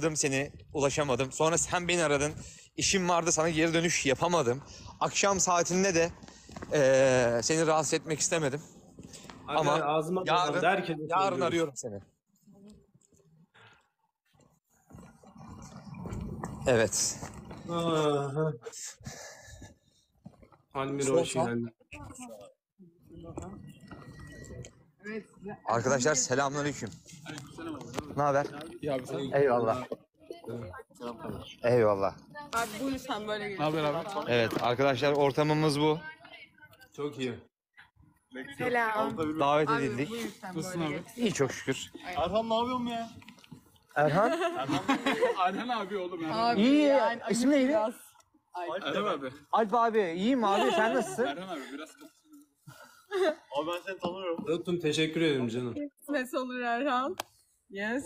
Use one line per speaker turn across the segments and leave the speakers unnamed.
aradım seni ulaşamadım. Sonra sen beni aradın. İşim vardı sana geri dönüş yapamadım. Akşam saatinde de eee, seni rahatsız etmek istemedim.
Ama
Ama
ağzıma
yarın-
yarın, herkese
Yarın
söylüyorum.
arıyorum seni. Evet.
Aha. Almir hoş geldin.
Arkadaşlar selamünaleyküm. Ne haber? Eyvallah. Eyvallah.
Abi buyur sen böyle gel.
Evet arkadaşlar ortamımız bu.
Çok iyi.
Selam.
Davet
Abi
edildik.
sen böyle gel.
İyi çok şükür.
Erhan ne yapıyorsun ya?
Erhan?
Erhan abi oğlum ya.
Abi
İyi.
yani
İsim neydi?
biraz-
Erhan abi.
Alp abi iyiyim abi sen nasılsın?
Erhan abi biraz
Abi ben seni tanıyorum.
Öptüm teşekkür ederim canım.
Kısmet olur Erhan. Yes.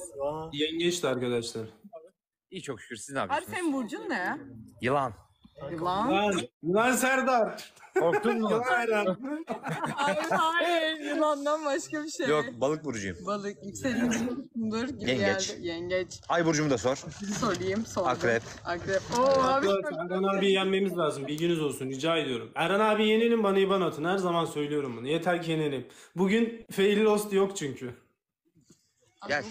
Yengeçti arkadaşlar.
İyi çok şükür siz ne
Abi
yapıyorsunuz?
senin burcun ne?
Yılan.
Yılan.
Lan, lan Serdar.
Korktun mu?
Lan Eren.
Hayır hayır. Yılandan başka bir şey.
Yok balık burcuyum.
Balık yükselin gibi
Yengeç.
geldi. Yengeç.
Ay burcumu da sor.
Sorayım sordum.
Akrep.
Akrep. Oo abi.
Arkadaşlar Erhan abi yenmemiz lazım. Bilginiz olsun rica ediyorum. Erhan abi yenelim bana IBAN atın. Her zaman söylüyorum bunu. Yeter ki yenelim. Bugün fail lost yok çünkü.
Gel.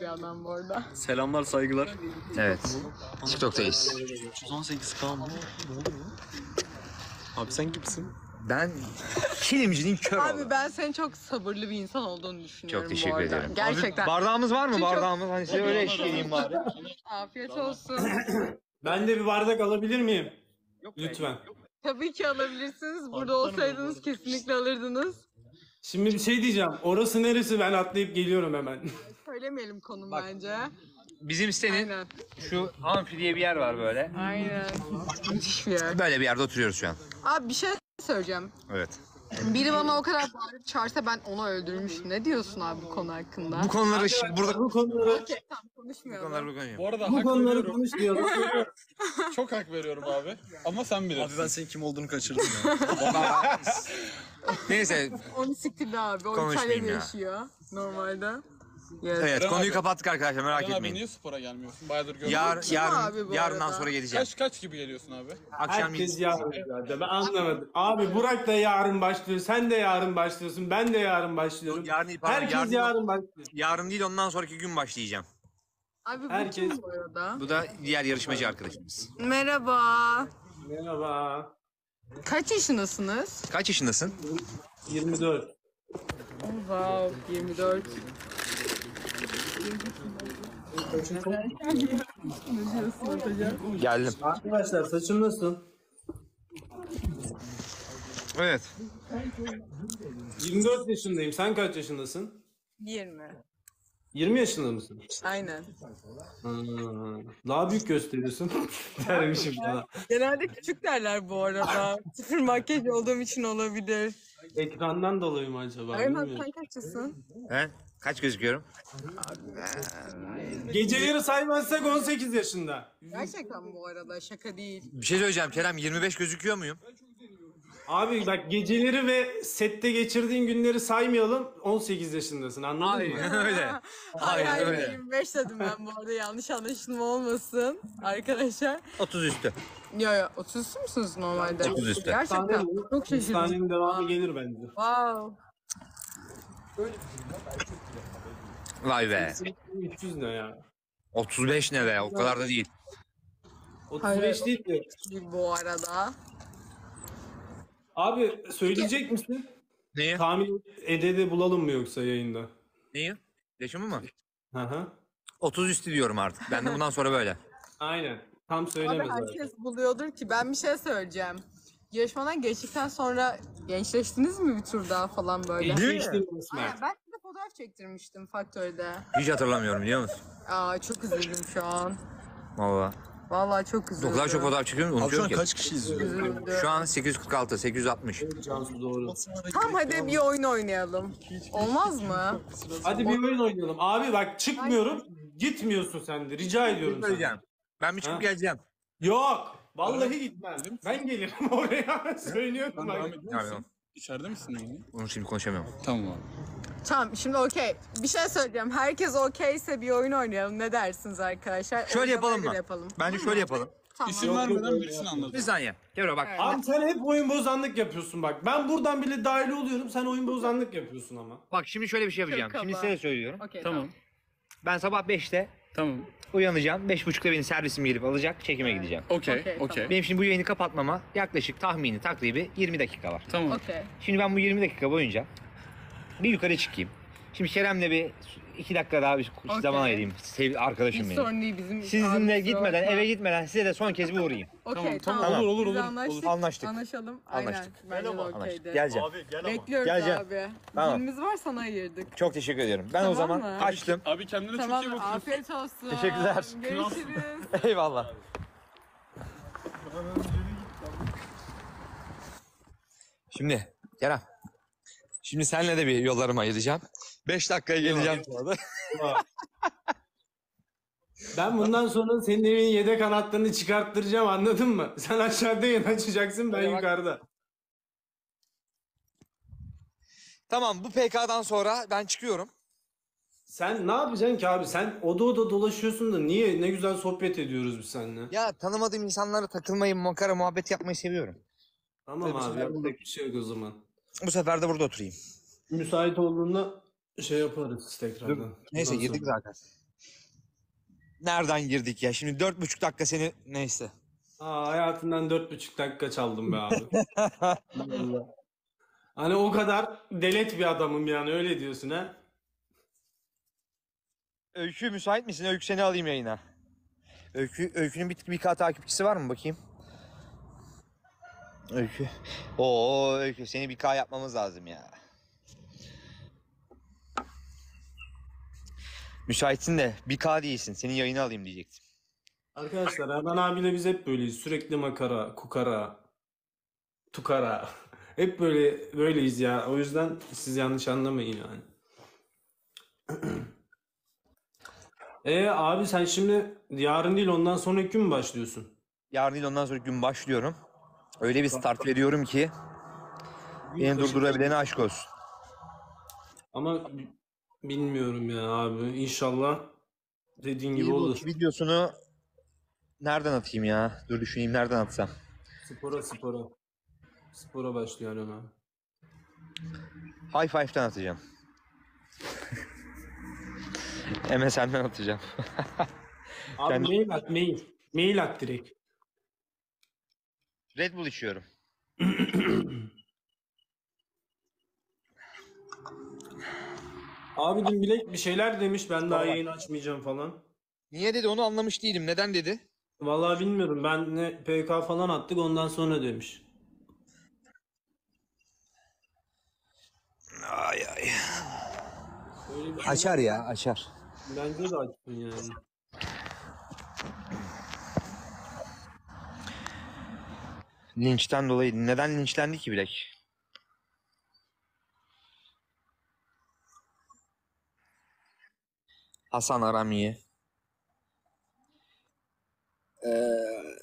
Bir adam bu arada.
Selamlar saygılar.
Evet. TikTok'tayız.
118 kan mı? Abi sen kimsin?
Ben kilimcinin kör oğlu.
Abi ben senin çok sabırlı bir insan olduğunu düşünüyorum
Çok teşekkür
bu arada.
ederim.
Gerçekten.
Bardağımız var mı?
Çünkü-
Bardağımız. Hani size öyle eşlik edeyim bari.
Afiyet olsun.
Ben de bir bardak alabilir miyim? Lütfen.
Tabii ki alabilirsiniz. Burada olsaydınız kesinlikle alırdınız.
Şimdi bir şey diyeceğim. Orası neresi? Ben atlayıp geliyorum hemen.
Söylemeyelim konu
Bak.
bence.
Bizim sitenin
Aynen.
şu amfi diye bir yer var böyle.
Aynen. Müthiş bir yer.
Böyle bir yerde oturuyoruz şu an.
Abi bir şey söyleyeceğim.
Evet.
Biri bana o kadar bağırıp çağırsa ben onu öldürmüşüm. Ne diyorsun abi bu konu hakkında?
Bu konuları şi- burada
Bu konuları,
Okey tamam
bu
konuşmayalım.
konuları burada
Bu arada
bu
hak
konuları
veriyorum.
konuşmayalım.
Çok hak veriyorum abi. Ama sen bilirsin.
Abi ben senin kim olduğunu kaçırdım ya.
Neyse.
Onu siktir be abi. O
Konuşmayayım
İtalya'da
ya.
yaşıyor normalde. Yes.
Evet
Eren
konuyu
abi-
kapattık arkadaşlar merak
Erhan abi
etmeyin.
niye spora gelmiyorsun? Bayağıdır görmüyorum.
Yar,
Kim
yarın,
abi bu
yarından
arada?
sonra geleceğim.
Kaç kaç gibi geliyorsun abi?
Akşam
Herkes yarın zaten. Ben anlamadım. Abi Burak da yarın başlıyor. Sen de yarın başlıyorsun. Ben de yarın başlıyorum.
Yarın değil, pardon,
Herkes
yarın-
yarın başlıyor.
yarın değil ondan sonraki gün başlayacağım.
Abi bu
Herkes-
kim bu arada?
Bu da diğer yarışmacı arkadaşımız.
Merhaba.
Merhaba.
Kaç yaşındasınız?
Kaç yaşındasın?
24.
Wow 24.
Geldim.
Arkadaşlar saçım nasıl?
Evet.
24 yaşındayım. Sen kaç yaşındasın?
20.
20 yaşında mısın?
Aynen.
Hmm. Daha büyük gösteriyorsun. Dermişim sana.
Genelde küçük derler bu arada. Sıfır makyaj olduğum için olabilir.
Ekrandan dolayı mı acaba?
Aynen sen kaçısın?
He? Kaç gözüküyorum?
Geceleri saymazsak 18 yaşında.
Gerçekten bu arada şaka değil.
Bir şey söyleyeceğim Kerem 25 gözüküyor muyum?
Abi bak geceleri ve sette geçirdiğin günleri saymayalım. 18 yaşındasın anladın mı?
öyle.
Hayır,
Hayır, öyle.
25 dedim ben bu arada yanlış anlaşılma olmasın arkadaşlar.
30 üstü.
Yo yo 30 musunuz normalde?
30 üstü.
Gerçekten çok şaşırdım.
Hastanenin devamı gelir bence.
Wow.
Vay be.
300 ne ya?
35 ne be o kadar da değil.
35 değil de.
Bu arada.
Abi söyleyecek misin?
Neyi?
Tahmin edede bulalım mı yoksa yayında?
Neyi? Yaşımı mı?
Hı hı.
30 üstü diyorum artık. Ben de bundan sonra böyle.
Aynen. Tam söylemez abi.
herkes buluyordur ki ben bir şey söyleyeceğim. Yarışmadan geçtikten sonra gençleştiniz mi bir tur daha falan böyle?
Mi?
Geçtim resmen.
Aynen, ben fotoğraf çektirmiştim faktörde.
Hiç hatırlamıyorum biliyor musun?
Aa çok üzüldüm şu an.
Valla.
Vallahi çok üzüldüm.
O kadar çok fotoğraf çekiyorum
Abi şu
unutuyorum
an
ki.
kaç kişi izliyor?
Üzüldüm.
Şu an 846, 860.
Cansu doğru.
Tamam hadi bir oyun oynayalım. Olmaz mı?
Hadi bir oyun oynayalım. Abi bak çıkmıyorum. Gitmiyorsun sen de. Rica ediyorum sana.
Söyleyeceğim. Ben bir çıkıp
Ha?
geleceğim.
Yok. Vallahi gitmem. Ben gelirim oraya. Söylüyorum bak.
İçeride misin yine?
Onu şimdi konuşamıyorum.
Tamam abi.
Tamam şimdi okey. Bir şey söyleyeceğim. Herkes okeyse bir oyun oynayalım. Ne dersiniz arkadaşlar?
Şöyle
Oynamaya
yapalım
göre
mı?
Yapalım.
Bence şöyle yapalım.
Tamam.
İsim vermeden birisini anladım.
Bir saniye. Kevro bak.
Abi sen hep oyun bozanlık yapıyorsun bak. Ben buradan bile dahil oluyorum. Sen oyun bozanlık yapıyorsun ama.
Bak şimdi şöyle bir şey yapacağım.
Çok
Şimdi
kaba.
size söylüyorum.
Okey,
Tamam.
Ben sabah 5'te
Tamam.
uyanacağım. 5.30'da beni servisim gelip alacak. Çekime gideceğim.
Okey.
Okey,
Okey.
Benim şimdi bu yayını kapatmama yaklaşık tahmini takribi 20 dakika var.
Tamam.
Okey.
Şimdi ben bu 20 dakika boyunca bir yukarı çıkayım. Şimdi Kerem'le bir 2 dakika daha bir
Okey.
zaman ayırayım. Sev arkadaşım
Hiç
benim.
sorun değil bizim.
Sizinle gitmeden,
kusura
eve gitmeden size de son kez bir uğrayayım.
Okey
Tamam,
tamam.
tamam. Olur, olur,
Biz
olur,
Anlaştık.
Anlaştık.
Anlaşalım. Aynen.
Anlaştık.
Bence de
Anlaştık.
okeydi.
Geleceğim.
Abi gel ama.
Bekliyoruz
Geleceğim.
abi.
Tamam.
Günümüz var sana ayırdık.
Çok teşekkür ediyorum. Ben o
Tamam
zaman
mı?
kaçtım.
Abi kendine
Tamam
çok iyi bakıyorsun.
afiyet olsun.
Teşekkürler.
Görüşürüz.
Eyvallah. Şimdi Kerem. Şimdi seninle de bir yollarımı ayıracağım. 5 dakikaya geleceğim.
Ben bundan sonra senin evin yedek anahtarını çıkarttıracağım anladın mı? Sen aşağıda yayın açacaksın ben
bak.
yukarıda.
Tamam bu PK'dan sonra ben çıkıyorum.
Sen ne yapacaksın ki abi? Sen oda oda dolaşıyorsun da niye? Ne güzel sohbet ediyoruz biz seninle.
Ya tanımadığım insanlarla takılmayı, makara, muhabbet yapmayı seviyorum.
Tamam
Tabii,
abi
sen
yapacak bir şey yok o zaman.
Bu sefer de burada oturayım.
Müsait olduğunda şey yaparız tekrardan.
Neyse
Bundan
girdik
sonra.
zaten. Nereden girdik ya? Şimdi dört buçuk dakika seni neyse.
Aa, hayatından dört buçuk dakika çaldım be abi. Hani o kadar delet bir adamım yani öyle diyorsun ha?
Öykü müsait misin? Öykü seni alayım yayına. Öykü, Öykü'nün bir, bir takipçisi var mı bakayım? Öykü. Oo Öykü seni bir K yapmamız lazım ya. Müsaitsin de bir K değilsin. Senin yayını alayım diyecektim.
Arkadaşlar Erman abiyle biz hep böyleyiz. Sürekli makara, kukara, tukara. Hep böyle böyleyiz ya. O yüzden siz yanlış anlamayın yani. E abi sen şimdi yarın değil ondan sonraki gün mü başlıyorsun?
Yarın değil ondan sonra gün başlıyorum. Öyle bir start veriyorum ki beni durdurabilene aşk olsun.
Ama bi- bilmiyorum ya abi. İnşallah dediğin gibi olur.
videosunu nereden atayım ya? Dur düşüneyim nereden atsam.
Spora spora. Spora başlıyor abi.
High Five'den atacağım. MSN'den atacağım.
Abi
Kendi-
mail at mail. Mail at direkt.
Red Bull içiyorum.
Abi dün Bilek bir şeyler demiş ben daha yayın açmayacağım falan.
Niye dedi onu anlamış değilim. Neden dedi?
Vallahi bilmiyorum ben ne PK falan attık ondan sonra demiş.
Ay ay.
Bir şey
Açar ya açar.
bence de açsın yani.
Linçten dolayı. Neden linçlendi ki Bilek? Hasan Aramiye. Ee,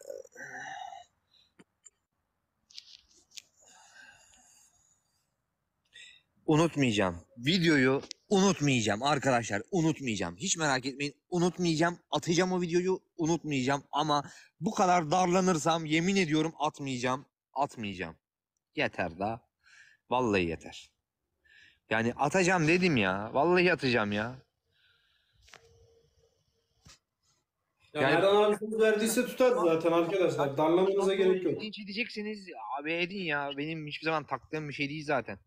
Unutmayacağım. Videoyu unutmayacağım arkadaşlar. Unutmayacağım. Hiç merak etmeyin. Unutmayacağım. Atacağım o videoyu. Unutmayacağım. Ama bu kadar darlanırsam yemin ediyorum atmayacağım. Atmayacağım. Yeter daha. Vallahi yeter. Yani atacağım dedim ya. Vallahi atacağım ya.
Ya
Yani-
Erhan abi söz verdiyse tutar zaten arkadaşlar. Darlamanıza gerek yok.
Linç edeceksiniz. Abi edin ya. Benim hiçbir zaman taktığım bir şey değil zaten.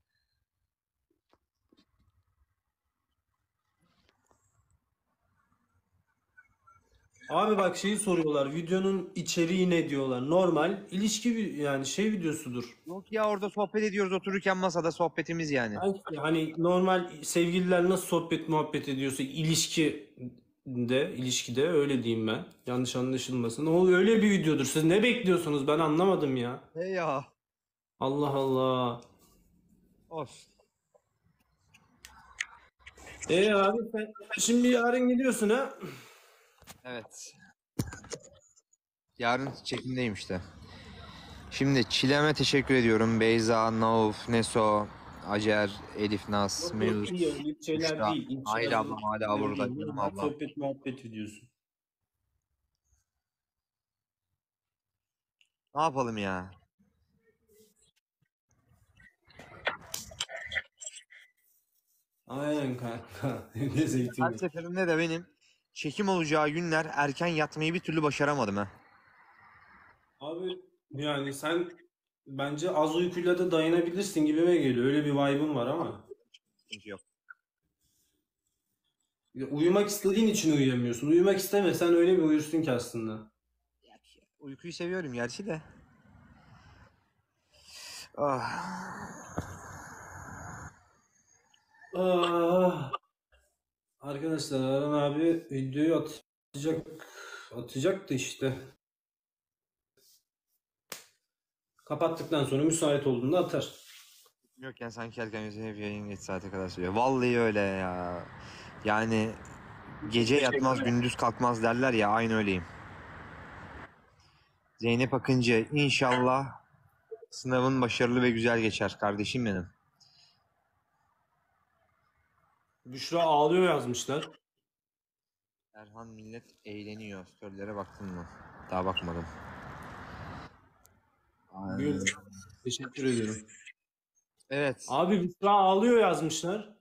Abi bak şeyi soruyorlar. Videonun içeriği ne diyorlar. Normal ilişki vi- yani şey videosudur.
Yok ya orada sohbet ediyoruz otururken masada sohbetimiz yani.
Hani- Hani normal sevgililer nasıl sohbet muhabbet ediyorsa ilişki de ilişkide öyle diyeyim ben. Yanlış anlaşılmasın. O öyle bir videodur. Siz ne bekliyorsunuz? Ben anlamadım ya.
Hey ya.
Allah Allah.
Olsun.
E abi sen şimdi yarın gidiyorsun ha?
Evet. Yarın çekimdeyim işte. Şimdi Çilem'e teşekkür ediyorum. Beyza, Nauf, Neso, Acer, Elif Naz,
şeyler
Büşra,
şeyler
ablam hala burada, canım ablam.
Sohbet muhabbet videosu.
Ne yapalım ya?
Aynen kanka. ne zeytin.
Her seferinde de benim çekim olacağı günler erken yatmayı bir türlü başaramadım ha.
Abi yani sen bence az uykuyla da dayanabilirsin gibime geliyor. Öyle bir vibe'ın var ama.
Sıkıntı yok.
Ya Uyumak istediğin için uyuyamıyorsun. Uyumak istemesen öyle bir uyursun ki aslında.
Uykuyu seviyorum gerçi de. Ah.
Ah. Arkadaşlar Aran abi videoyu atacak atacaktı işte. Kapattıktan sonra müsait olduğunda atar.
Yok yani sanki erken yüzü hep yayın geç saate kadar sürüyor. Vallahi öyle ya. Yani gece yatmaz gündüz kalkmaz derler ya aynı öyleyim. Zeynep Akıncı inşallah sınavın başarılı ve güzel geçer kardeşim benim.
Büşra ağlıyor yazmışlar.
Erhan millet eğleniyor. Storylere baktın mı? Daha bakmadım.
Gül. Teşekkür ederim.
Evet.
Abi Büşra ağlıyor yazmışlar.